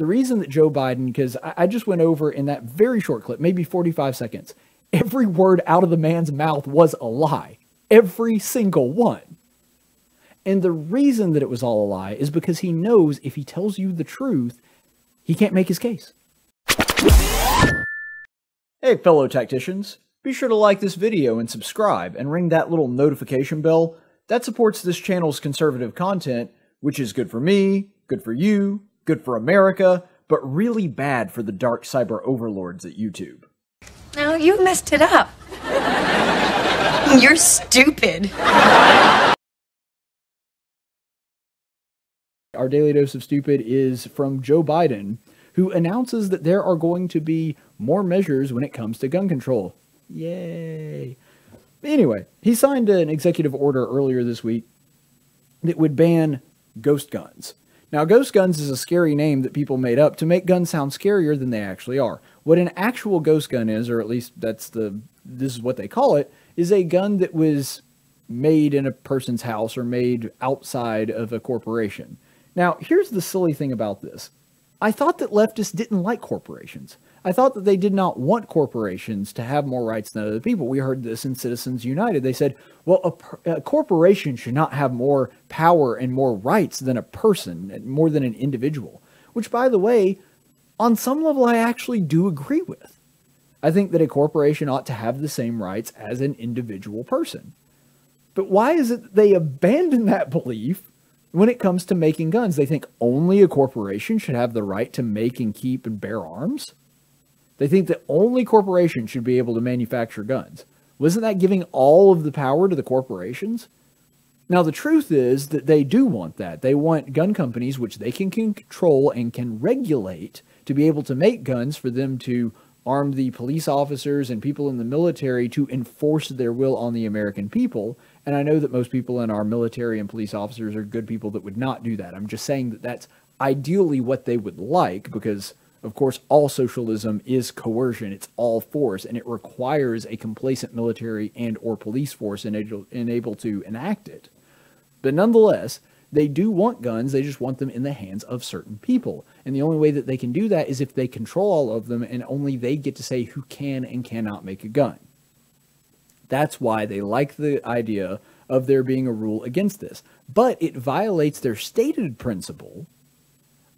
the reason that Joe Biden, because I, I just went over in that very short clip, maybe 45 seconds, every word out of the man's mouth was a lie. Every single one. And the reason that it was all a lie is because he knows if he tells you the truth, he can't make his case. Hey, fellow tacticians. Be sure to like this video and subscribe and ring that little notification bell. That supports this channel's conservative content, which is good for me, good for you, good for America, but really bad for the dark cyber overlords at YouTube. Now you messed it up. You're stupid. Our daily dose of stupid is from Joe Biden, who announces that there are going to be more measures when it comes to gun control. Yay. Anyway, he signed an executive order earlier this week that would ban ghost guns. Now, ghost guns is a scary name that people made up to make guns sound scarier than they actually are. What an actual ghost gun is, or at least that's the this is what they call it, is a gun that was made in a person's house or made outside of a corporation. Now, here's the silly thing about this. I thought that leftists didn't like corporations. I thought that they did not want corporations to have more rights than other people. We heard this in Citizens United. They said, well, a, a, corporation should not have more power and more rights than a person, more than an individual. Which, by the way, on some level, I actually do agree with. I think that a corporation ought to have the same rights as an individual person. But why is it they abandon that belief when it comes to making guns? They think only a corporation should have the right to make and keep and bear arms? They think that only corporations should be able to manufacture guns. Wasn't that giving all of the power to the corporations? Now, the truth is that they do want that. They want gun companies, which they can, control and can regulate, to be able to make guns for them to arm the police officers and people in the military to enforce their will on the American people. And I know that most people in our military and police officers are good people that would not do that. I'm just saying that that's ideally what they would like because of course, all socialism is coercion. It's all force, and it requires a complacent military and or police force in able, to enact it. But nonetheless, they do want guns. They just want them in the hands of certain people. And the only way that they can do that is if they control all of them, and only they get to say who can and cannot make a gun. That's why they like the idea of there being a rule against this. But it violates their stated principle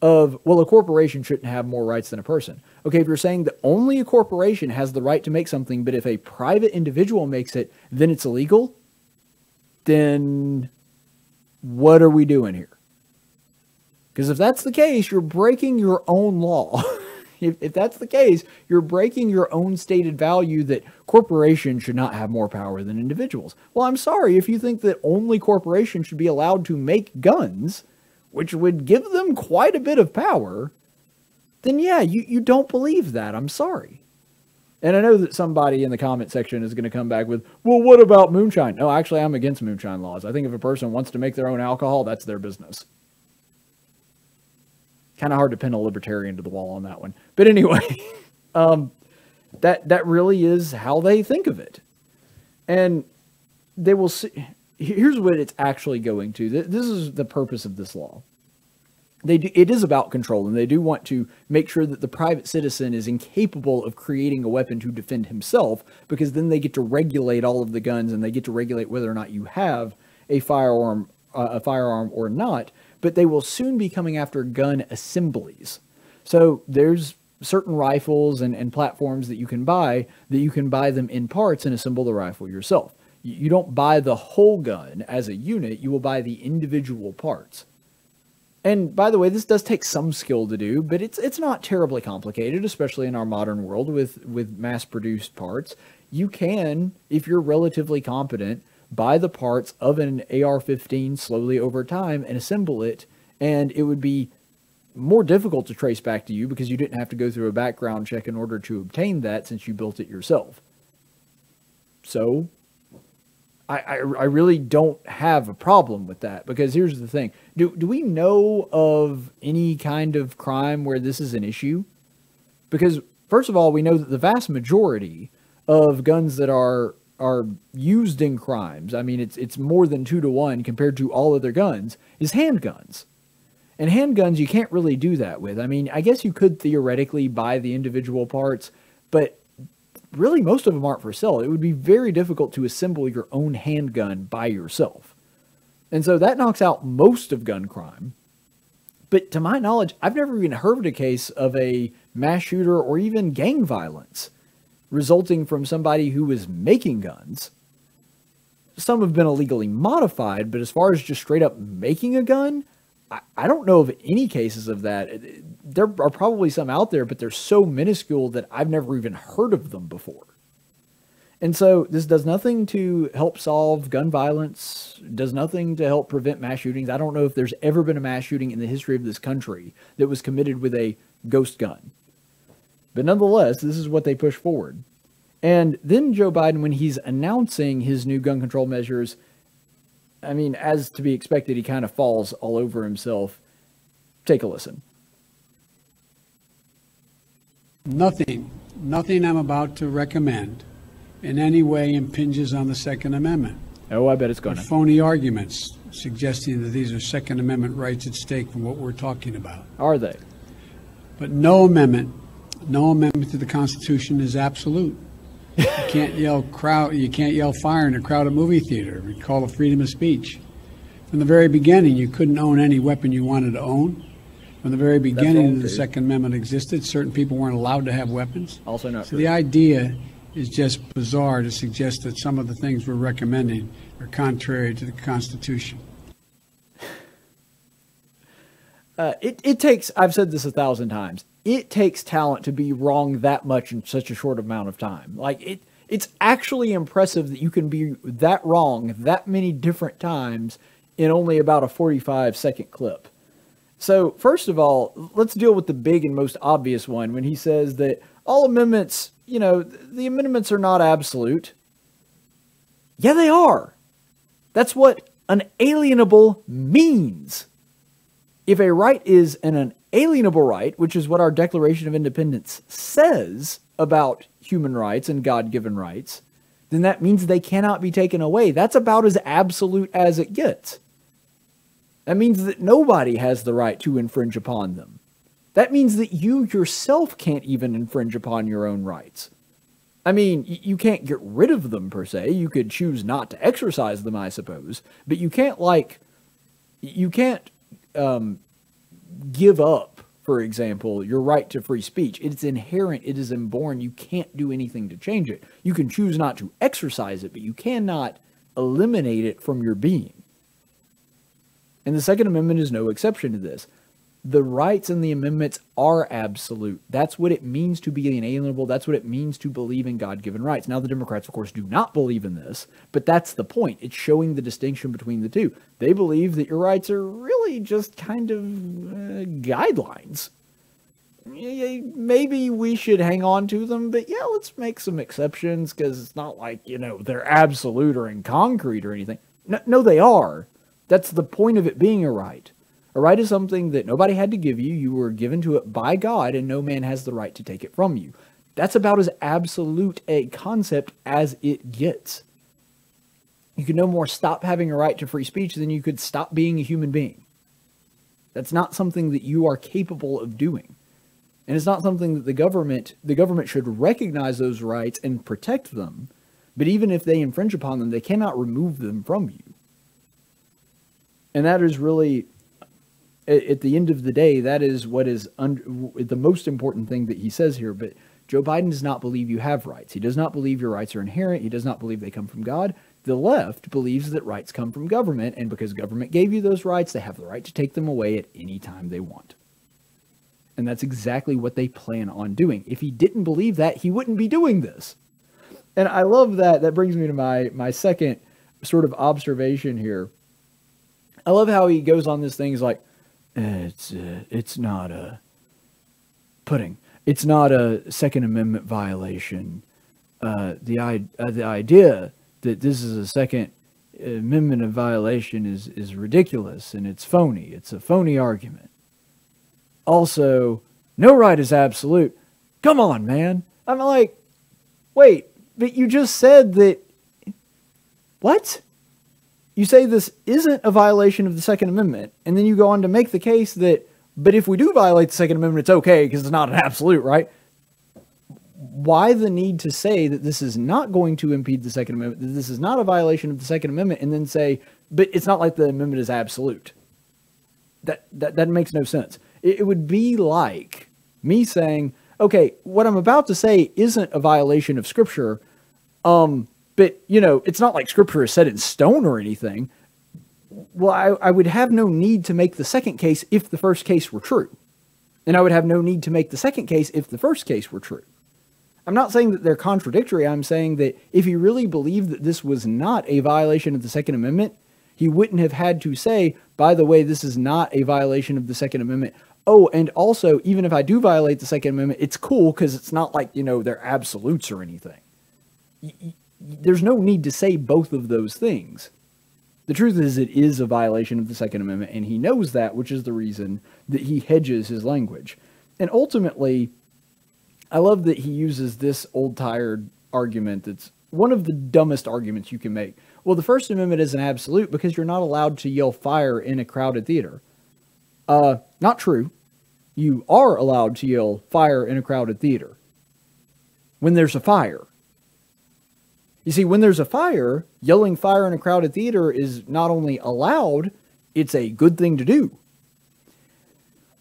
of, well, a corporation shouldn't have more rights than a person. Okay, if you're saying that only a corporation has the right to make something, but if a private individual makes it, then it's illegal, then what are we doing here? Because if that's the case, you're breaking your own law. if, if that's the case, you're breaking your own stated value that corporations should not have more power than individuals. Well, I'm sorry if you think that only corporations should be allowed to make guns which would give them quite a bit of power, then yeah, you, you don't believe that. I'm sorry. And I know that somebody in the comment section is going to come back with, well, what about moonshine? No, actually, I'm against moonshine laws. I think if a person wants to make their own alcohol, that's their business. Kind of hard to pin a libertarian to the wall on that one. But anyway, um, that, that really is how they think of it. And they will see here's what it's actually going to. This is the purpose of this law. They do, it is about control, and they do want to make sure that the private citizen is incapable of creating a weapon to defend himself, because then they get to regulate all of the guns, and they get to regulate whether or not you have a firearm, uh, a firearm or not. But they will soon be coming after gun assemblies. So there's certain rifles and, and platforms that you can buy that you can buy them in parts and assemble the rifle yourself. You don't buy the whole gun as a unit, you will buy the individual parts. And by the way, this does take some skill to do, but it's it's not terribly complicated, especially in our modern world with with mass-produced parts. You can, if you're relatively competent, buy the parts of an AR-15 slowly over time and assemble it, and it would be more difficult to trace back to you because you didn't have to go through a background check in order to obtain that since you built it yourself. So, I, I, really don't have a problem with that because here's the thing. Do, do we know of any kind of crime where this is an issue? Because, first of all, we know that the vast majority of guns that are are used in crimes, I mean, it's, it's more than two to one compared to all other guns, is handguns. And handguns, you can't really do that with. I mean, I guess you could theoretically buy the individual parts, but really most of them aren't for sale. It would be very difficult to assemble your own handgun by yourself. And so that knocks out most of gun crime. But to my knowledge, I've never even heard of a case of a mass shooter or even gang violence resulting from somebody who was making guns. Some have been illegally modified, but as far as just straight up making a gun, I, don't know of any cases of that. There are probably some out there, but they're so minuscule that I've never even heard of them before. And so this does nothing to help solve gun violence, does nothing to help prevent mass shootings. I don't know if there's ever been a mass shooting in the history of this country that was committed with a ghost gun. But nonetheless, this is what they push forward. And then Joe Biden, when he's announcing his new gun control measures, I mean, as to be expected, he kind of falls all over himself. Take a listen. Nothing, nothing I'm about to recommend in any way impinges on the Second Amendment. Oh, I bet it's going to. Phony arguments suggesting that these are Second Amendment rights at stake from what we're talking about. Are they? But no amendment, no amendment to the Constitution is absolute. You can't yell crowd. You can't yell fire in a crowded movie theater. We call it freedom of speech. From the very beginning, you couldn't own any weapon you wanted to own. From the very beginning, the Second Amendment existed. Certain people weren't allowed to have weapons. Also not so true. the idea is just bizarre to suggest that some of the things we're recommending are contrary to the Constitution. Uh, it, it takes, I've said this a thousand times, it takes talent to be wrong that much in such a short amount of time. Like, it, it's actually impressive that you can be that wrong that many different times in only about a 45 second clip. So, first of all, let's deal with the big and most obvious one when he says that all amendments, you know, the amendments are not absolute. Yeah, they are. That's what unalienable means. If a right is an unalienable right, which is what our Declaration of Independence says about human rights and God given rights, then that means they cannot be taken away. That's about as absolute as it gets. That means that nobody has the right to infringe upon them. That means that you yourself can't even infringe upon your own rights. I mean, you can't get rid of them per se. You could choose not to exercise them, I suppose. But you can't, like, you can't um, give up, for example, your right to free speech. It's inherent, it is inborn. You can't do anything to change it. You can choose not to exercise it, but you cannot eliminate it from your being. And the Second Amendment is no exception to this. The rights and the amendments are absolute. That's what it means to be inalienable. That's what it means to believe in God given rights. Now, the Democrats, of course, do not believe in this, but that's the point. It's showing the distinction between the two. They believe that your rights are really just kind of uh, guidelines. Maybe we should hang on to them, but yeah, let's make some exceptions because it's not like, you know, they're absolute or in concrete or anything. No, no, they are. That's the point of it being a right. A right is something that nobody had to give you. You were given to it by God, and no man has the right to take it from you. That's about as absolute a concept as it gets. You could no more stop having a right to free speech than you could stop being a human being. That's not something that you are capable of doing. And it's not something that the government the government should recognize those rights and protect them. But even if they infringe upon them, they cannot remove them from you. And that is really at the end of the day, that is what is un- the most important thing that he says here. But Joe Biden does not believe you have rights. He does not believe your rights are inherent. He does not believe they come from God. The left believes that rights come from government, and because government gave you those rights, they have the right to take them away at any time they want. And that's exactly what they plan on doing. If he didn't believe that, he wouldn't be doing this. And I love that. That brings me to my my second sort of observation here. I love how he goes on this thing. He's like, it's uh, it's not a pudding. It's not a Second Amendment violation. Uh, the uh, the idea that this is a Second Amendment violation is is ridiculous and it's phony. It's a phony argument. Also, no right is absolute. Come on, man. I'm like, wait, but you just said that. What? You say this isn't a violation of the Second Amendment, and then you go on to make the case that, but if we do violate the Second Amendment, it's okay because it's not an absolute, right? Why the need to say that this is not going to impede the Second Amendment, that this is not a violation of the Second Amendment, and then say, but it's not like the amendment is absolute? That that, that makes no sense. It, it would be like me saying, okay, what I'm about to say isn't a violation of Scripture, um, but you know, it's not like Scripture is set in stone or anything. Well, I, I would have no need to make the second case if the first case were true. And I would have no need to make the second case if the first case were true. I'm not saying that they're contradictory. I'm saying that if he really believed that this was not a violation of the Second Amendment, he wouldn't have had to say, by the way, this is not a violation of the Second Amendment. Oh, and also, even if I do violate the Second Amendment, it's cool because it's not like, you know, they're absolutes or anything. There's no need to say both of those things. The truth is, it is a violation of the Second Amendment, and he knows that, which is the reason that he hedges his language. And ultimately, I love that he uses this old tired argument that's one of the dumbest arguments you can make. Well, the First Amendment is an absolute because you're not allowed to yell fire in a crowded theater. Uh, not true. You are allowed to yell fire in a crowded theater when there's a fire. You see, when there's a fire, yelling fire in a crowded theater is not only allowed, it's a good thing to do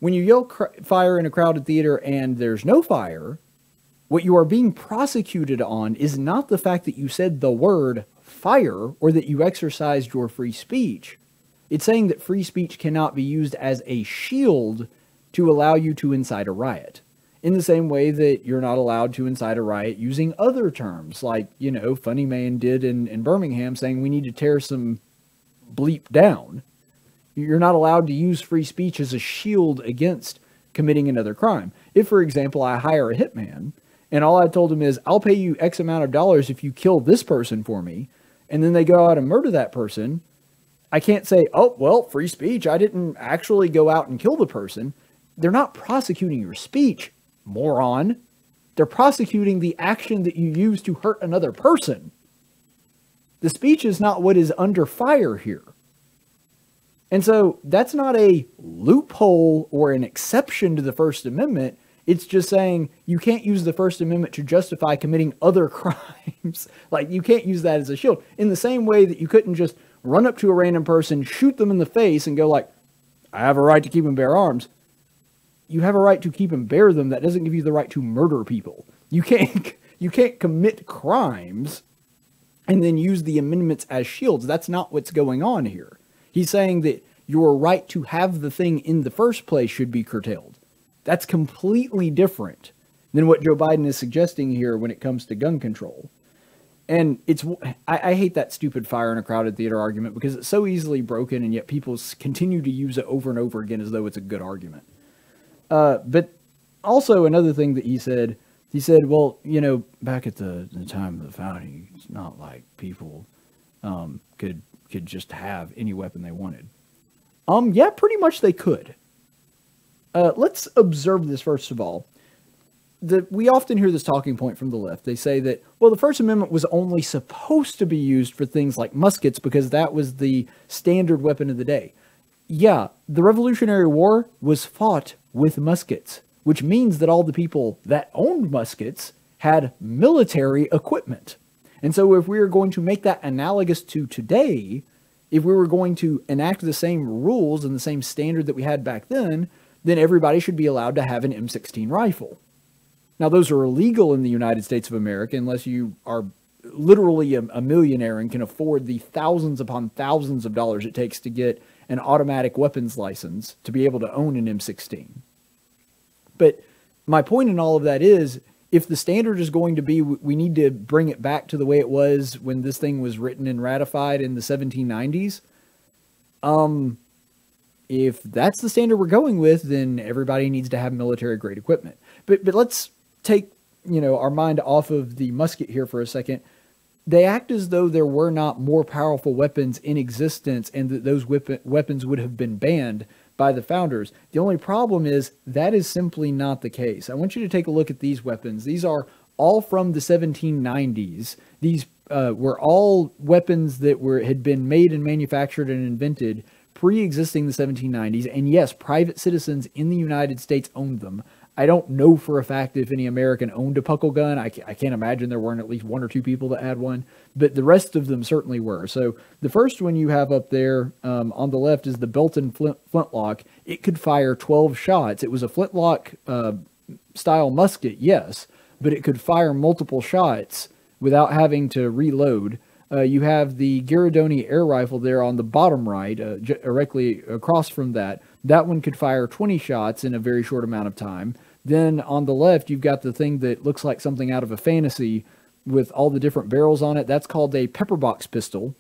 when you yell cr- fire in a crowded theater and there's no fire, what you are being prosecuted on is not the fact that you said the word fire or that you exercised your free speech. It's saying that free speech cannot be used as a shield to allow you to incite a riot. In the same way that you're not allowed to incite a riot using other terms, like, you know, Funny Man did in, in Birmingham saying we need to tear some bleep down. You're not allowed to use free speech as a shield against committing another crime. If, for example, I hire a hitman and all I told him is, I'll pay you X amount of dollars if you kill this person for me, and then they go out and murder that person, I can't say, oh, well, free speech. I didn't actually go out and kill the person. They're not prosecuting your speech, moron. They're prosecuting the action that you use to hurt another person. The speech is not what is under fire here. And so that's not a loophole or an exception to the First Amendment. It's just saying you can't use the First Amendment to justify committing other crimes. like you can't use that as a shield. In the same way that you couldn't just run up to a random person, shoot them in the face, and go like, "I have a right to keep and bear arms." You have a right to keep and bear them. That doesn't give you the right to murder people. You can't you can't commit crimes and then use the amendments as shields. That's not what's going on here. He's saying that your right to have the thing in the first place should be curtailed. That's completely different than what Joe Biden is suggesting here when it comes to gun control. And it's I, I, hate that stupid fire in a crowded theater argument because it's so easily broken, and yet people continue to use it over and over again as though it's a good argument. Uh, but also another thing that he said, he said, well, you know, back at the, the time of the founding, it's not like people um, could could just have any weapon they wanted. Um, yeah, pretty much they could. Uh, let's observe this first of all. The, we often hear this talking point from the left. They say that, well, the First Amendment was only supposed to be used for things like muskets because that was the standard weapon of the day. Yeah, the Revolutionary War was fought with muskets, which means that all the people that owned muskets had military equipment. And so, if we are going to make that analogous to today, if we were going to enact the same rules and the same standard that we had back then, then everybody should be allowed to have an M16 rifle. Now, those are illegal in the United States of America unless you are literally a, a, millionaire and can afford the thousands upon thousands of dollars it takes to get an automatic weapons license to be able to own an M16. But my point in all of that is if the standard is going to be we need to bring it back to the way it was when this thing was written and ratified in the 1790s um if that's the standard we're going with then everybody needs to have military grade equipment but but let's take you know our mind off of the musket here for a second they act as though there were not more powerful weapons in existence and that those weapons would have been banned by the founders. The only problem is that is simply not the case. I want you to take a look at these weapons. These are all from the 1790s. These uh, were all weapons that were had been made and manufactured and invented pre-existing the 1790s, and yes, private citizens in the United States owned them. I don't know for a fact if any American owned a puckle gun. I, I can't imagine there weren't at least one or two people that had one, but the rest of them certainly were. So the first one you have up there um, on the left is the Belton flint, flintlock. It could fire 12 shots. It was a flintlock uh, style musket, yes, but it could fire multiple shots without having to reload. Uh, you have the Girardoni air rifle there on the bottom right, uh, directly across from that. That one could fire 20 shots in a very short amount of time. Then on the left, you've got the thing that looks like something out of a fantasy with all the different barrels on it. That's called a pepperbox pistol.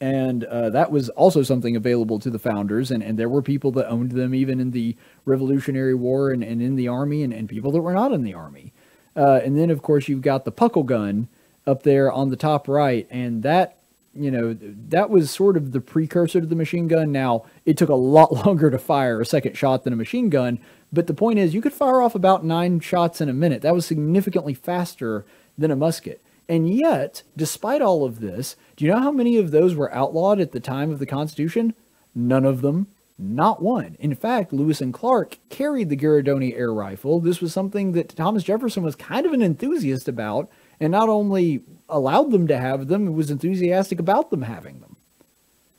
And uh, that was also something available to the founders. And, and there were people that owned them even in the Revolutionary War and, and in the Army, and, and people that were not in the Army. Uh, and then, of course, you've got the puckle gun up there on the top right. And that you know, that was sort of the precursor to the machine gun. Now, it took a lot longer to fire a second shot than a machine gun, but the point is, you could fire off about nine shots in a minute. That was significantly faster than a musket. And yet, despite all of this, do you know how many of those were outlawed at the time of the Constitution? None of them. Not one. In fact, Lewis and Clark carried the Girardoni air rifle. This was something that Thomas Jefferson was kind of an enthusiast about, and not only allowed them to have them, he was enthusiastic about them having them.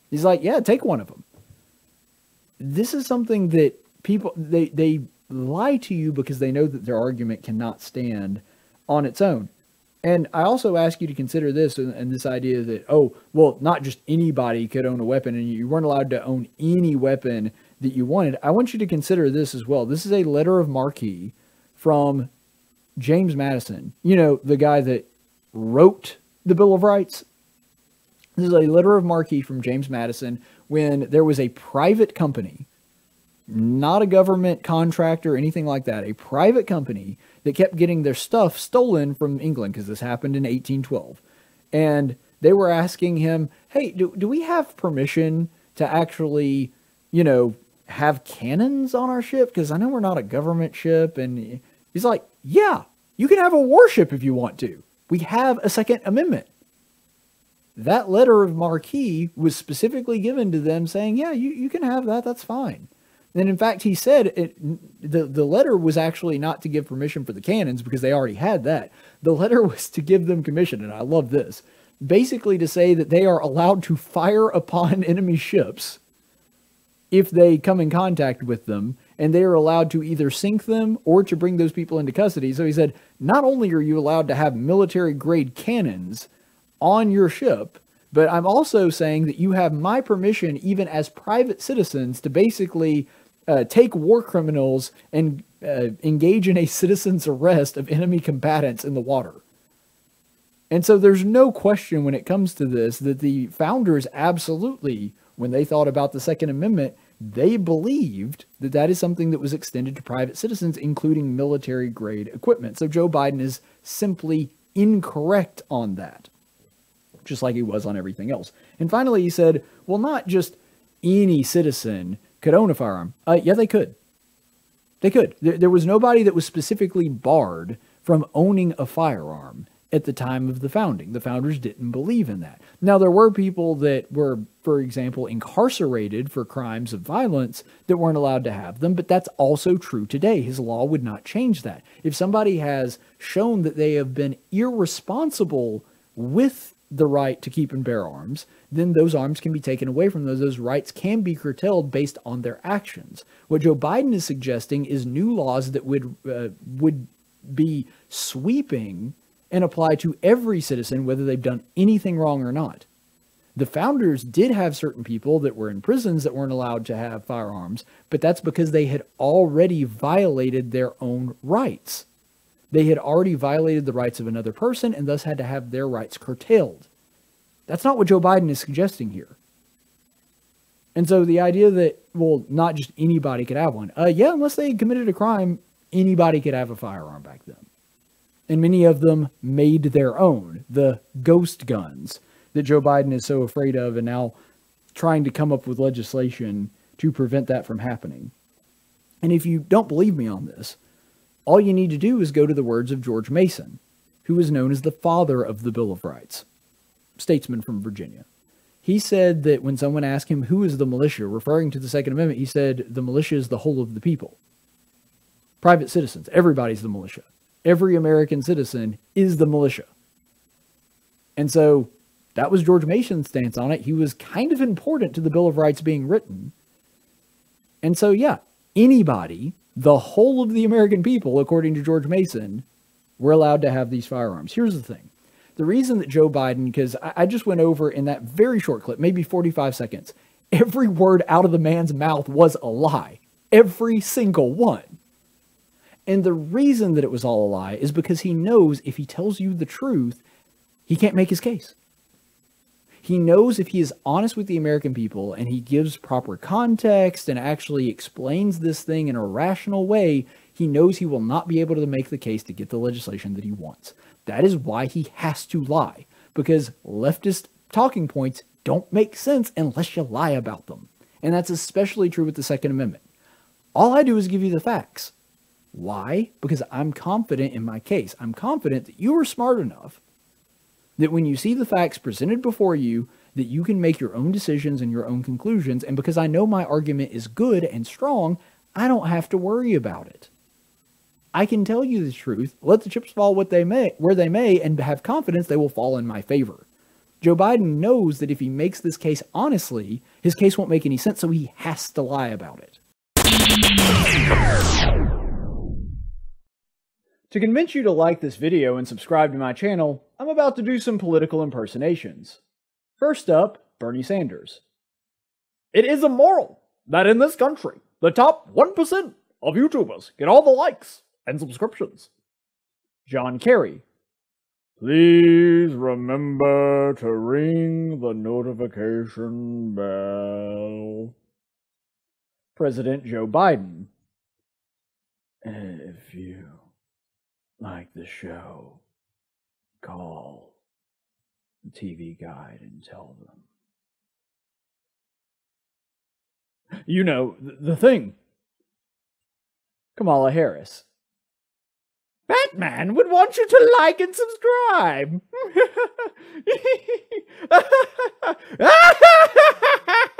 He's like, yeah, take one of them. This is something that people they they lie to you because they know that their argument cannot stand on its own. And I also ask you to consider this and, and, this idea that, oh, well, not just anybody could own a weapon and you weren't allowed to own any weapon that you wanted. I want you to consider this as well. This is a letter of marque from James Madison, you know, the guy that wrote the Bill of Rights. This is a letter of marque from James Madison when there was a private company not a government contractor or anything like that, a private company that kept getting their stuff stolen from England because this happened in 1812. And they were asking him, hey, do, do we have permission to actually, you know, have cannons on our ship? Because I know we're not a government ship. And he's like, yeah, you can have a warship if you want to. We have a Second Amendment. That letter of marque was specifically given to them saying, yeah, you, you can have that. That's fine. And in fact, he said it, the, the letter was actually not to give permission for the cannons because they already had that. The letter was to give them commission, and I love this. Basically, to say that they are allowed to fire upon enemy ships if they come in contact with them, and they are allowed to either sink them or to bring those people into custody. So he said, not only are you allowed to have military grade cannons on your ship, but I'm also saying that you have my permission, even as private citizens, to basically uh, take war criminals and uh, engage in a citizen's arrest of enemy combatants in the water. And so there's no question when it comes to this that the founders absolutely, when they thought about the Second Amendment, they believed that that is something that was extended to private citizens, including military grade equipment. So Joe Biden is simply incorrect on that, just like he was on everything else. And finally, he said, well, not just any citizen could own a firearm. Uh, yeah, they could. They could. There, there was nobody that was specifically barred from owning a firearm at the time of the founding. The founders didn't believe in that. Now, there were people that were, for example, incarcerated for crimes of violence that weren't allowed to have them, but that's also true today. His law would not change that. If somebody has shown that they have been irresponsible with the right to keep and bear arms, then those arms can be taken away from those. Those rights can be curtailed based on their actions. What Joe Biden is suggesting is new laws that would uh, would be sweeping and apply to every citizen, whether they've done anything wrong or not. The founders did have certain people that were in prisons that weren't allowed to have firearms, but that's because they had already violated their own rights. They had already violated the rights of another person and thus had to have their rights curtailed. That's not what Joe Biden is suggesting here. And so the idea that, well, not just anybody could have one. Uh, yeah, unless they committed a crime, anybody could have a firearm back then. And many of them made their own, the ghost guns that Joe Biden is so afraid of and now trying to come up with legislation to prevent that from happening. And if you don't believe me on this, all you need to do is go to the words of George Mason. who is known as the father of the Bill of Rights, statesman from Virginia. He said that when someone asked him who is the militia, referring to the Second Amendment, he said the militia is the whole of the people. Private citizens, everybody's the militia. Every American citizen is the militia. And so that was George Mason's stance on it. He was kind of important to the Bill of Rights being written. And so, yeah, anybody, the whole of the American people, according to George Mason, were allowed to have these firearms. Here's the thing the reason that Joe Biden, because I, I just went over in that very short clip, maybe 45 seconds, every word out of the man's mouth was a lie. Every single one. And the reason that it was all a lie is because he knows if he tells you the truth, he can't make his case. He knows if he is honest with the American people and he gives proper context and actually explains this thing in a rational way, he knows he will not be able to make the case to get the legislation that he wants. That is why he has to lie, because leftist talking points don't make sense unless you lie about them. And that's especially true with the Second Amendment. All I do is give you the facts. Why? Because I'm confident in my case. I'm confident that you are smart enough that when you see the facts presented before you, that you can make your own decisions and your own conclusions. And because I know my argument is good and strong, I don't have to worry about it. I can tell you the truth, let the chips fall what they may, where they may, and have confidence they will fall in my favor. Joe Biden knows that if he makes this case honestly, his case won't make any sense, so he has to lie about it. To convince you to like this video and subscribe to my channel, I'm about to do some political impersonations. First up, Bernie Sanders. It is immoral that in this country, the top 1% of YouTubers get all the likes and subscriptions. John Kerry. Please remember to ring the notification bell. President Joe Biden. If you like the show, call the TV guide and tell them. You know, the thing. Kamala Harris. Batman would want you to like and subscribe.